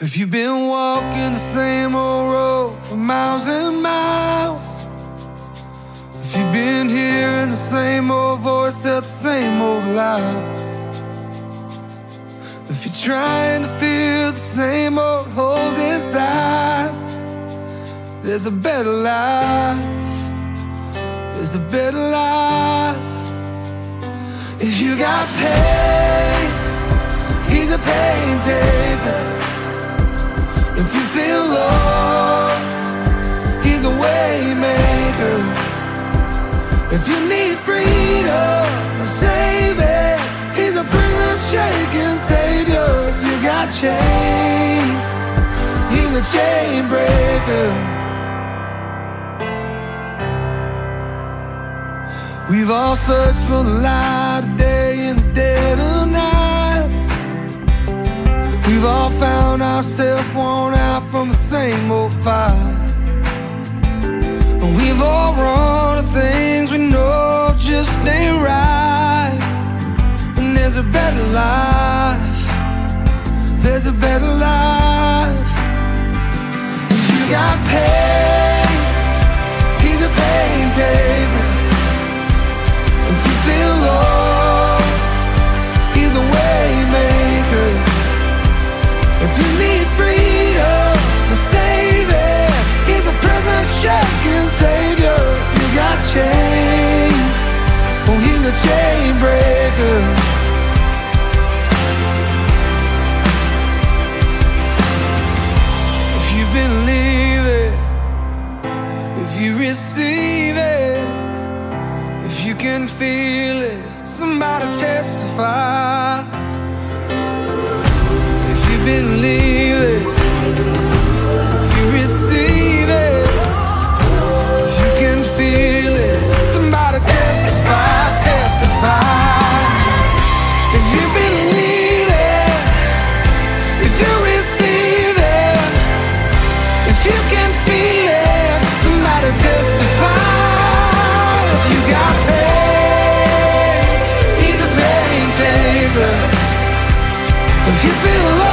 If you've been walking the same old road for miles and miles, if you've been hearing the same old voice at the same old lies, if you're trying to fill the same old holes inside, there's a better life. There's a better life. If you got pain, he's a pain lost, he's a way maker. If you need freedom, a savior, he's a prison shaking savior. If you got chains, he's a chain breaker. We've all searched for the light of day in the dead of night. We've all found ourselves worn out from the same old fight. And we've all run to things we know just ain't right. And there's a better life. There's a better life. If you got pain, he's a pain taker. Believe it, if you receive it, if you can feel it, somebody testify. If you believe you feel alive